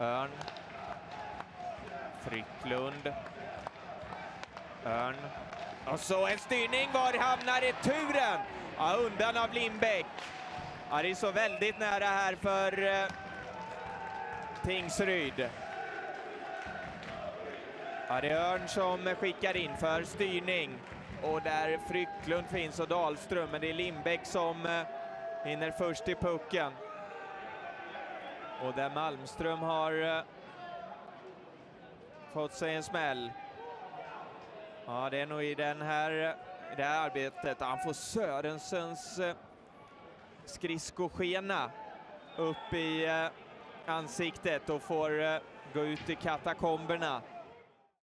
Örn. Frycklund. Örn. Och så en styrning. Var hamnar returen? Ja, undan av Lindbäck. Ja, det är så väldigt nära här för eh, Tingsryd. Ja, det är Örn som skickar in för styrning. Och där Frycklund finns och Dahlström, men det är Lindbäck som eh, hinner först i pucken. Och där Malmström har eh, fått sig en smäll. Ja, det är nog i den här, det här arbetet. Han får Sörensens eh, skridskoskena upp i eh, ansiktet och får gå ut i katakomberna.